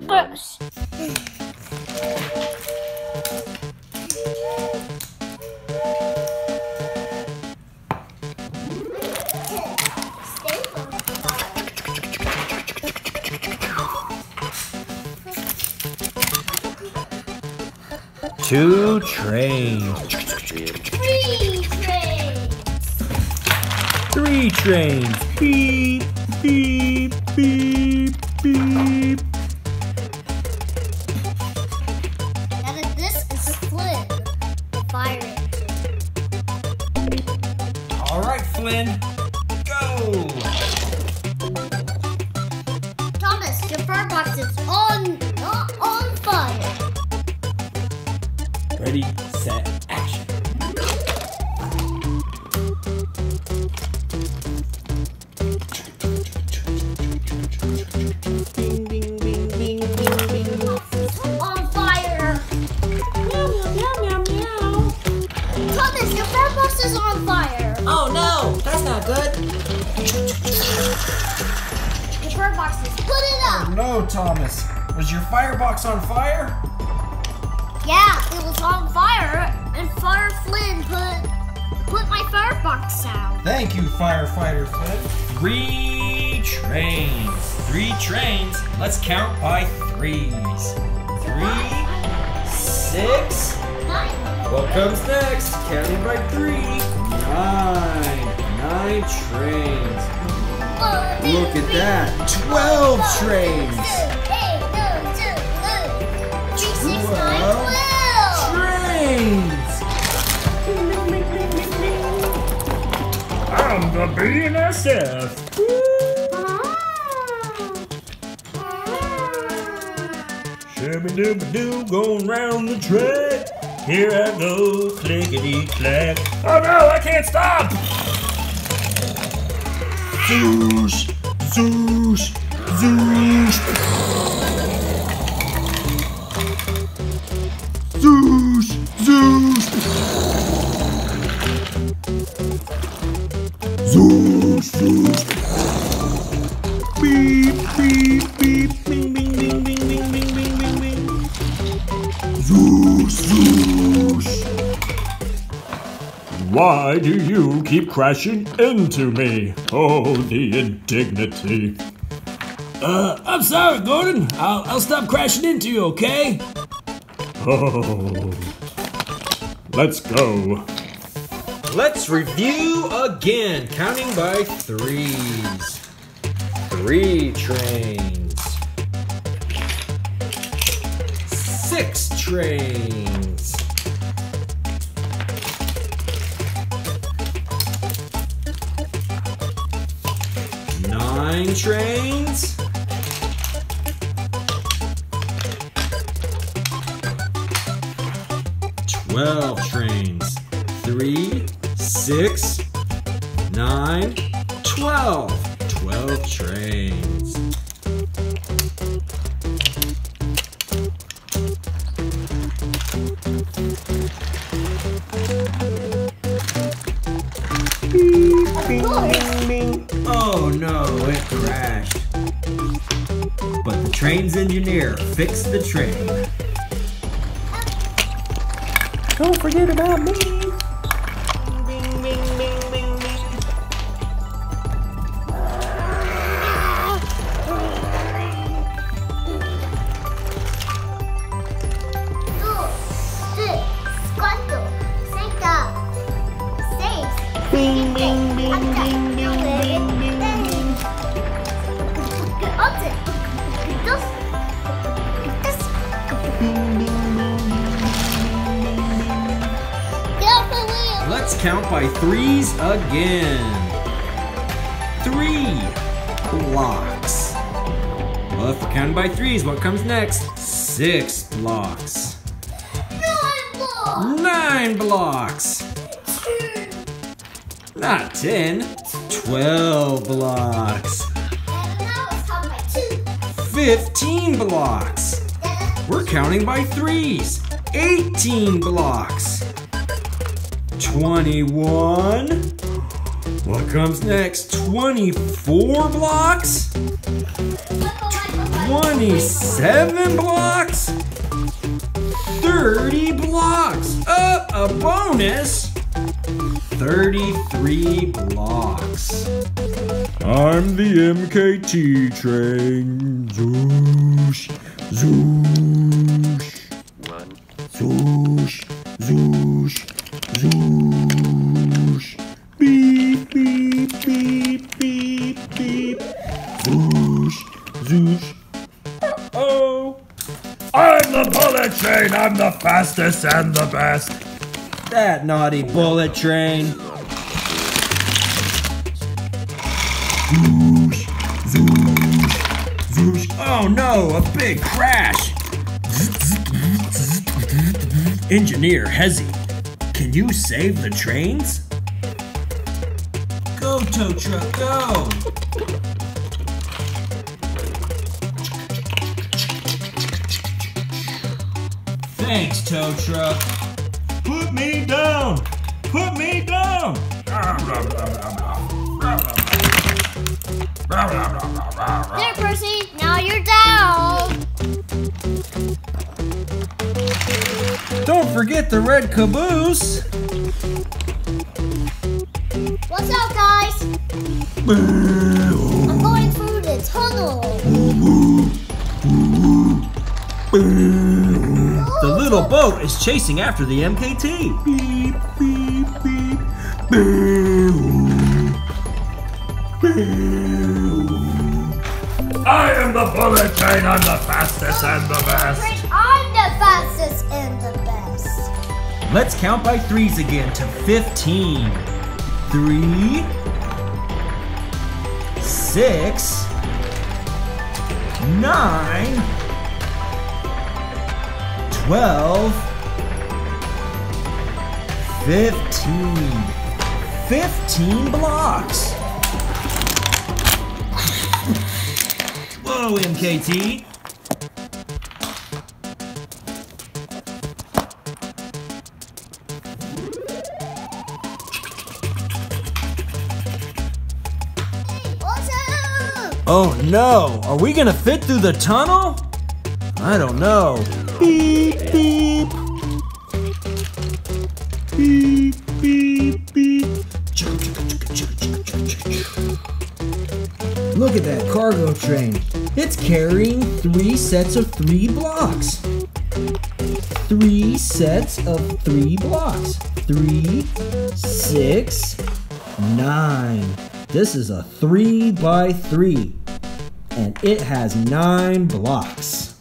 Gross. Two trains. Three trains. Three trains. Beep, beep, beep, beep. All right, Flynn. Go. Thomas, your fire box is on, not on fire. Ready, set, Thomas. Was your firebox on fire? Yeah, it was on fire, and Fire Flynn put put my firebox out. Thank you, firefighter Flynn. Three trains. Three trains. Let's count by threes. Three, six. Nine. What comes next? Counting by three. Nine. Nine trains. Oh, Look at that. Twelve trains. Twelve. I'm the BNSF. Shabby dooby doo, going round the track. Here I go, clickety clack. Oh no, I can't stop! Zoosh, Zoosh, zoosh. Why do you keep crashing into me? Oh, the indignity. Uh, I'm sorry, Gordon. I'll, I'll stop crashing into you, okay? Oh. Let's go. Let's review again, counting by threes. Three trains. Six trains. Nine trains. Twelve trains. Three, six, nine, twelve. Twelve trains. Train's engineer fix the train. Don't forget about me. Count by threes again. Three blocks. Well, if we're counting by threes, what comes next? Six blocks. Nine more. Nine blocks. Not ten. Twelve blocks. And now it's count by two. Fifteen blocks. We're counting by threes. 18 blocks. 21. What comes next? 24 blocks? 27 blocks. 30 blocks. Uh, a bonus. 33 blocks. I'm the MKT train. Zoosh, zoosh. Zoosh, zoosh, fastest and the best. That naughty bullet train. Zoosh, zoosh, zoosh. Oh no, a big crash. Engineer Hezi, can you save the trains? Go, tow truck, go! Thanks, tow truck. Put me down. Put me down. There, Percy. Now you're down. Don't forget the red caboose. What's up, guys? I'm going through the tunnel. The little boat is chasing after the MKT. Beep, beep, beep. Boo. I am the bullet train. I'm the fastest and the best. I'm the fastest and the best. Let's count by threes again to 15. Three, six, nine, twelve, fifteen. Fifteen 15 blocks. Whoa, MKT. Oh no! Are we gonna fit through the tunnel? I don't know. Beep beep. Beep beep beep. Look at that cargo train. It's carrying three sets of three blocks. Three sets of three blocks. Three, six, nine. This is a three by three, and it has nine blocks.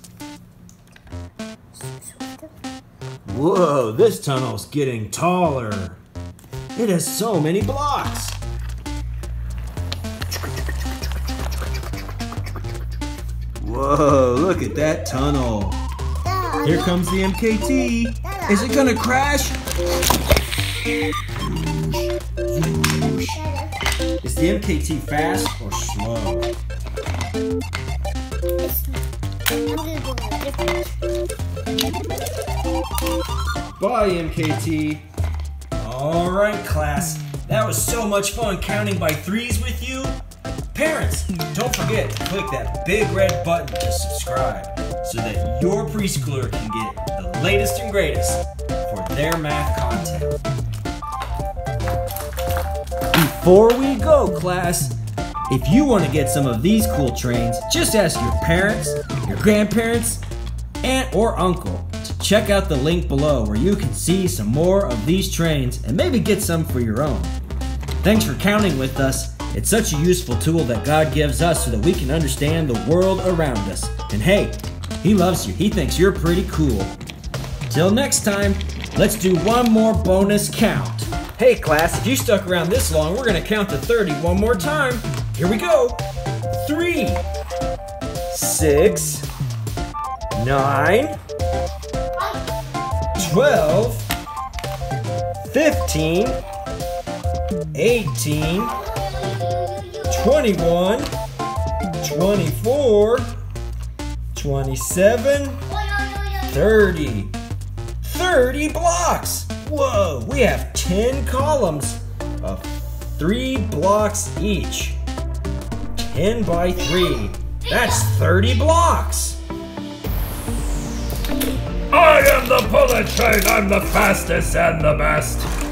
Whoa, this tunnel's getting taller. It has so many blocks. Whoa, look at that tunnel. Here comes the MKT. Is it gonna crash? Is the MKT fast or slow? Bye, MKT. All right, class. That was so much fun counting by threes with you. Parents, don't forget to click that big red button to subscribe so that your preschooler can get the latest and greatest for their math content. Before we go, class, if you want to get some of these cool trains, just ask your parents, your grandparents, aunt, or uncle check out the link below where you can see some more of these trains and maybe get some for your own. Thanks for counting with us. It's such a useful tool that God gives us so that we can understand the world around us. And hey, He loves you. He thinks you're pretty cool. Till next time, let's do one more bonus count. Hey class, if you stuck around this long, we're gonna count to 30 one more time. Here we go. Three, six, nine, twelve, fifteen, eighteen, twenty-one, twenty-four, twenty-seven, 30. 30 blocks! Whoa, we have 10 columns of 3 blocks each. 10 by 3. That's 30 blocks. I am the bullet train. I'm the fastest and the best.